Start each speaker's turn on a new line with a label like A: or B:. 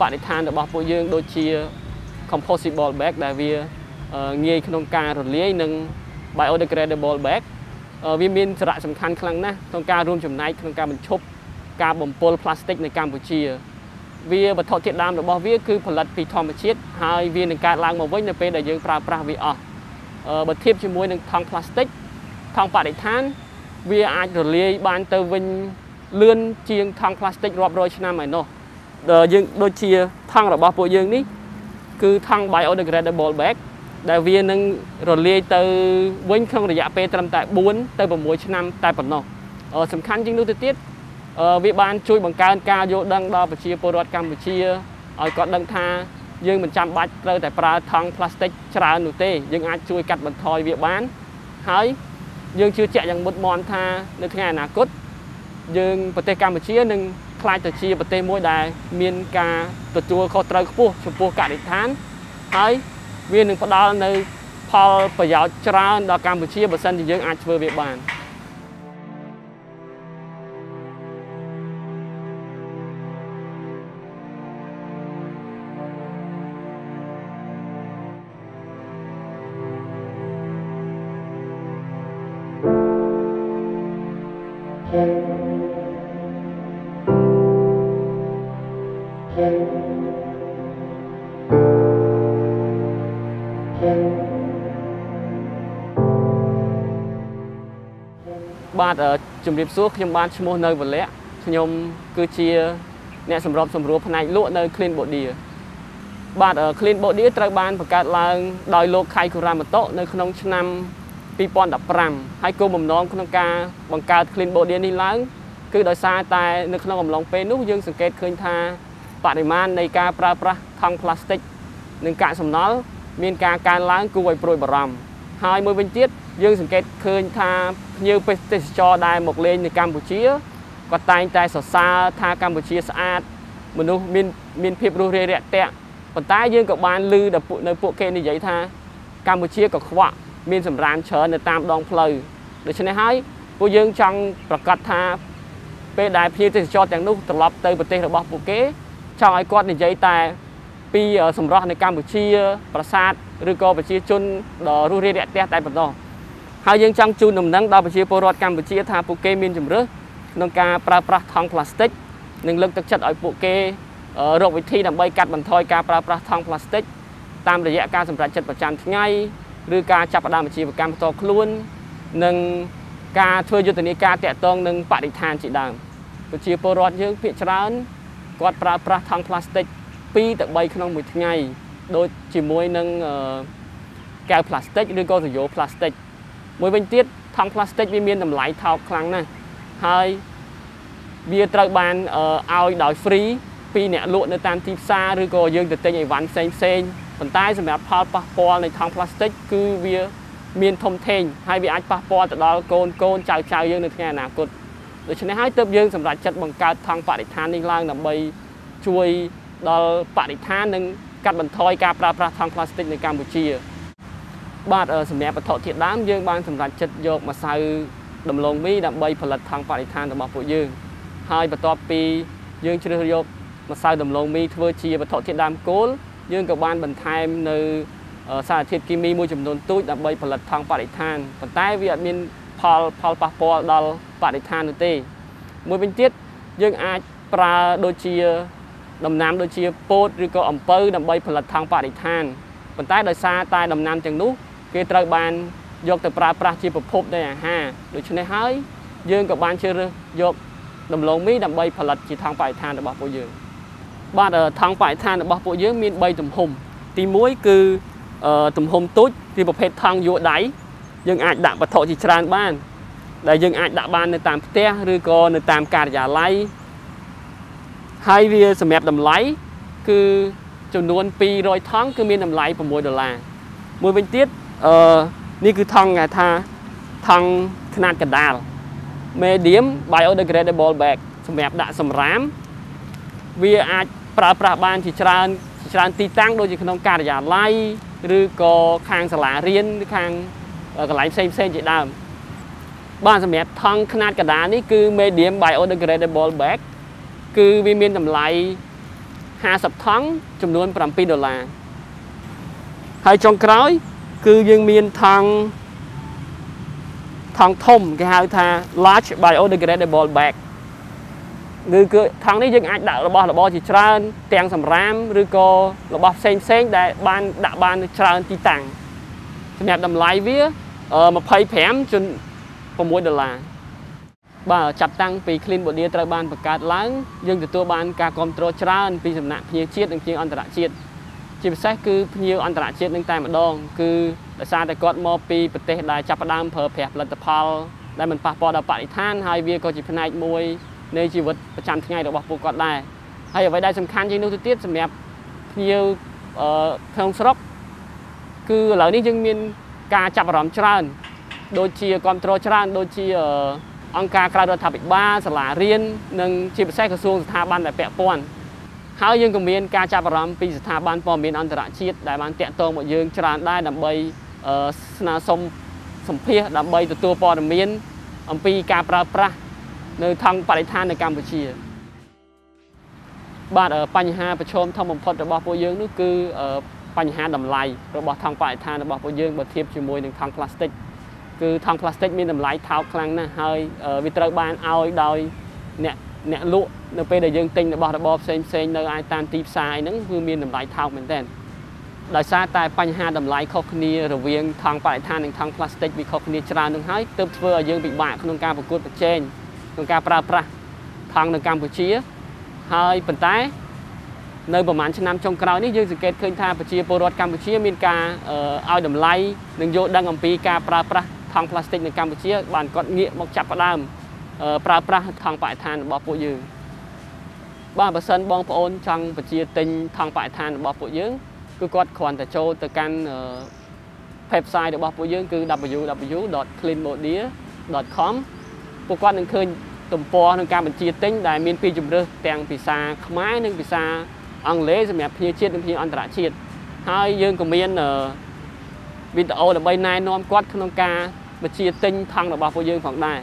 A: បរិស្ថានរបស់ពួកយើងដូចជា composable bag ដែលវាងាយក្នុងការរលាយនិង biodegradable bag វាមានសារៈសំខាន់ខ្លាំងណាស់ក្នុងការរួមចំណែកក្នុងការបញ្ឈប់ការបំពុលផ្លាស្ទិកនៅកម្ពុជា វាវត្ថុធាតុដើមរបស់វាគឺផលិតពីធម្មជាតិហើយវានឹងកើតឡើងមកវិញនៅពេលដែលយើងប្រើប្រាស់វាអស់បើធៀបជាមួយនឹងថង់ផ្លាស្ទិកថង់បរិស្ថាន វាអាចរលាយបានទៅវិញលឿនជាងថង់ផ្លាស្ទិករាប់រយឆ្នាំហើយនោះ យើងដូចជាថង់របស់ពួកយើងនេះគឺថង់ biodegradable bag ដែលវានឹងរលាយទៅវិញក្នុងរយៈពេលត្រឹមតែ4ទៅ6ឆ្នាំតែប៉ុណ្ណោះសំខាន់ជាងនោះទៅទៀតវាបានជួយបង្កើនការយល់ដឹងដល់ប្រជាពលរដ្ឋកម្ពុជាឲ្យគាត់ដឹងថាយើងមិនចាំបាច់ត្រូវតែប្រើថង់ផ្លាស្ទិកច្រើននោះទេយើងអាចជួយកាត់បន្ថយវាបាន ហើយយើងជឿជាក់យ៉ាងមុតមមថានៅថ្ងៃអនាគតយើងប្រទេសកម្ពុជានឹង ខ្លាចទៅជាប្រទេសមួយដែលមានការទទួលខុសត្រូវខ្ពស់ចំពោះកសិដ្ឋានហើយវានឹងផ្ដល់នៅផលប្រយោជន៍ច្រើនដល់កម្ពុជាបើសិនជាយើងអាចធ្វើវាបាន។ Thank បាទជំរាបសួរខ្ញុំបានឈ្មោះនៅវលៈខ្ញុំគឺជាអ្នកសម្របសម្រួលផ្នែកលក់នៅ Clean Body បាទ Clean Body ត្រូវបានបង្កើតឡើងដោយលោកខៃកូរ៉ាម៉ូតូនៅក្នុងឆ្នាំ2015ហើយគោលបំណងក្នុងការបង្កើត Clean Body នេះឡើង គឺដោយសារតែនៅក្នុងអំឡុងពេលនោះយើងសង្កេតឃើញថាបរិមាណនៃការប្រើប្រាស់ថង់ប្លាស្ទិក និងកាកសំណល់មានការកើនឡើងគួរឲ្យព្រួយបារម្ភ ហើយមួយវិញទៀតយើងសង្កេតឃើញថាភ្ញៀវទេសចរដែលមកលេងនៅកម្ពុជាគាត់តែងតែសរសើរថាកម្ពុជាស្អាត មនុស្សមានមានភាពរស់រាយរាក់ទាក់ប៉ុន្តែយើងក៏បានឮដល់ពួកនៅពួកគេនិយាយថា កម្ពុជាក៏ខ្វក់មានសម្រាមច្រើននៅតាមដងផ្លូវដូច្នេះហើយពួកយើងចង់ប្រកាសថាពេលដែលភ្ញៀវទេសចរទាំងនោះត្រឡប់ទៅប្រទេសរបស់ពួកគេចង់ឲ្យគាត់និយាយតែ ពីសម្រស់នៅកម្ពុជា ប្រាសាទឬក៏ប្រជាជនដ៏រស់រាយរាក់ទាក់តែប៉ុណ្ណោះហើយយើងចង់ជូនដំណឹងដល់ប្រជាពលរដ្ឋកម្ពុជាថាពួកគេមានជំរឿសក្នុងការប្រើប្រាស់ថង់ប្លាស្ទិកនិងលើកទឹកចិត្តឲ្យពួកគេរកវិធីដើម្បីកាត់បន្ថយការប្រើប្រាស់ថង់ប្លាស្ទិកតាមរយៈការសម្រេចចិត្តប្រចាំថ្ងៃឬការចាប់ផ្ដើមអាជីវកម្មផ្ទាល់ខ្លួននិងការធ្វើយុទ្ធនាការតាក់ទងនឹងបរិស្ថានជាដើមប្រជាពលរដ្ឋយើងភាគច្រើនគាត់ប្រើប្រាស់ថង់ប្លាស្ទិក 2ទៅ3ក្នុងមួយថ្ងៃដូចជាមួយនឹងកែវប្លាស្ទិកឬក៏សយោប្លាស្ទិកមួយវិញទៀតថង់ប្លាស្ទិកវាមានតម្លៃថោកខ្លាំងណាស់ហើយវាត្រូវបានឲ្យដោយ free ពីអ្នកលក់នៅតាមទីផ្សារឬក៏យើងទៅទិញអីវ៉ាន់ផ្សេងផ្សេងប៉ុន្តែសម្រាប់ផលប៉ះពាល់នៃថង់ប្លាស្ទិកគឺវាមានធំធេងហើយវាអាចប៉ះពាល់ទៅដល់កូនកូនចៅចៅយើងនៅថ្ងៃអនាគតដូច្នេះហើយទើបយើងសម្រេចចិត្តបង្កើតថង់បរិស្ថាននេះឡើងដើម្បីជួយ ដល់បរិស្ថាននិងកាត់បន្ថយការប្រើប្រាស់ថង់ប្លាស្ទិកនៅកម្ពុជា បាទសម្រាប់វត្ថុធាតុដើមយើងបានសម្រេចចិត្តយកម្សៅដំឡូងមីដើម្បីផលិតថង់បរិស្ថានរបស់ពួកយើង ហើយបន្ទាប់ពីយើងជ្រើសយកម្សៅដំឡូងមីធ្វើជាវត្ថុធាតុដើមគោលយើងក៏បានបន្ថែមនៅសារធាតុគីមីមួយចំនួនទូចដើម្បីផលិតថង់បរិស្ថានប៉ុន្តែវាអត់មានផលផលប៉ះពាល់ដល់បរិស្ថាននោះទេ មួយវិញទៀតយើងអាចប្រើដូចជា ដំណាំដូចជាពោតឬក៏អំពៅដើម្បីផលិតថង់បរិស្ថានប៉ុន្តែដោយសារតែដំណាំទាំងនោះគេត្រូវបានយកទៅប្រើប្រាស់ជាប្រភពនៃអាហារដូច្នេះហើយយើងក៏បានជ្រើសរើសយកដំឡូងមីដើម្បីផលិតជាថង់បរិស្ថានរបស់ពួកយើងបាទថង់បរិស្ថានរបស់ពួកយើងមាន3ទំហំទី1គឺទំហំទូចគឺប្រភេទថង់យួរដៃយើងអាចដាក់វត្ថុជាច្រើនបាន ដែលយើងអាចដាក់បាននៅតាមផ្ទះឬក៏នៅតាមការិយាល័យ ហើយវាសម្រាប់តម្លៃគឺចំនួន200ថង់គឺមានតម្លៃ6ដុល្លារមួយវិញទៀតអឺនេះគឺថង់គេថាថង់ຂະຫນាតកណ្ដាល medium biodegradable bag សម្រាប់ដាក់សម្រាមវាអាចប្រើប្រាស់បានជាច្រើនច្រើនទីតាំងដូចជាក្នុងការិយាល័យឬក៏ខាងសាលារៀនឬខាងកន្លែងផ្សេងផ្សេងជាដើមបាទសម្រាប់ថង់ຂະຫນាតកណ្ដាលនេះគឺ medium biodegradable bag គឺវាមានតម្លៃ50ថង់ចំនួន7ដុល្លារហើយចុងក្រោយ គឺយើងមានថង់ថង់ធំគេហៅថា large biodegradable bag គឺគឺថង់នេះយើងអាចដាក់របស់របរជាច្រើន ទាំងសម្រាមឬក៏របស់ផ្សេងផ្សេងដែលបានដាក់បានច្រើនទីតាំងសម្រាប់តម្លៃវា25ជូន6ដុល្លារ បាទចាប់តាំងពី Clean Body ត្រូវបានបង្កើតឡើងយើងទទួលបានការគ្រប់គ្រងច្រើនពីសំណាក់ភ្ញៀវជាតិនិងភ្ញៀវអន្តរជាតិជាពិសេសគឺភ្ញៀវអន្តរជាតិនឹងតែម្ដងគឺដោយសារតែគាត់មកពីប្រទេសដែលចាប់ផ្ដើមប្រើប្រាស់ផលិតផលដែលមិនប៉ះពាល់ដល់បរិស្ថានហើយវាក៏ជាផ្នែកមួយនៃជីវិតប្រចាំថ្ងៃរបស់ពួកគាត់ដែរហើយអ្វីដែលសំខាន់ជាងនោះទៅទៀតសម្រាប់ភ្ញៀវក្នុងស្រុកគឺឥឡូវនេះយើងមានការចាប់អារម្មណ៍ច្រើន ដូចជាគ្រប់គ្រងច្រើនដូចជា អង្គការក្រៅរដ្ឋាភិបាលសាលារៀននិងជាពិសេសក្រសួងស្ថាប័នដែលពាក់ព័ន្ធហើយយើងក៏មានការចាប់អារម្មណ៍ពីស្ថាប័នព័ត៌មានអន្តរជាតិដែលបានតាក់ទងមកយើងច្រើនដែរដើម្បីស្នើសុំសម្ភារដើម្បីទទួលព័ត៌មាន អំពីការប្រើប្រាស់នៅថង់បរិស្ថាននៅកម្ពុជា បាទបញ្ហាប្រឈមធំបំផុតរបស់ពួកយើងនោះគឺបញ្ហាតម្លៃរបស់ថង់បរិស្ថានរបស់ពួកយើងបើធៀបជាមួយនឹងថង់ប្លាស្ទិក គឺថង់ប្លាស្ទិកមានតម្លៃថោកខ្លាំងណាស់ហើយវាត្រូវបានឲ្យដោយអ្នកអ្នកលក់នៅពេលដែលយើងទិញរបស់របរផ្សេងផ្សេងនៅឯតាមទីផ្សារហ្នឹងគឺមានតម្លៃថោកមែនទែនដោយសារតែបញ្ហាតម្លៃខុសគ្នារវាងថង់បរិស្ថាននិងថង់ប្លាស្ទិកវាខុសគ្នាច្រើននឹងហើយទើបធ្វើឲ្យយើងពិបាកក្នុងការប្រកួតប្រជែងក្នុងការប្រើប្រាស់ថង់នៅកម្ពុជា ហើយប៉ុន្តែ នៅប្រហែលឆ្នាំចុងក្រោយនេះយើងសង្កេតឃើញថាប្រជាពលរដ្ឋកម្ពុជា មានការឲ្យតម្លៃនិងយល់ដឹងអំពីការប្រើប្រាស់ ថង់ប្លាស្ទិកនៅកម្ពុជា បានគាត់ងាកមកចាប់ផ្ដើមប្រើប្រាស់ថង់បរិស្ថានរបស់ពួកយើងបាទបើសិនបងប្អូនចង់ប្រជាទិញថង់បរិស្ថានរបស់ពួកយើងគឺគាត់គ្រាន់តែចូលទៅកាន់ website របស់ពួកយើងគឺ www.cleanmodia.com ពួកគាត់នឹងឃើញទំព័រក្នុងការបញ្ជាទិញដែលមានពីជំរើសទាំងភាសាខ្មែរនិងភាសាអង់គ្លេសសម្រាប់ភ្ញៀវជាតិនិងភ្ញៀវអន្តរជាតិហើយយើងក៏មានវីដេអូដើម្បីណែនាំគាត់ក្នុងការ បញ្ជាទិញថង់របស់ពួកយើងផងដែរ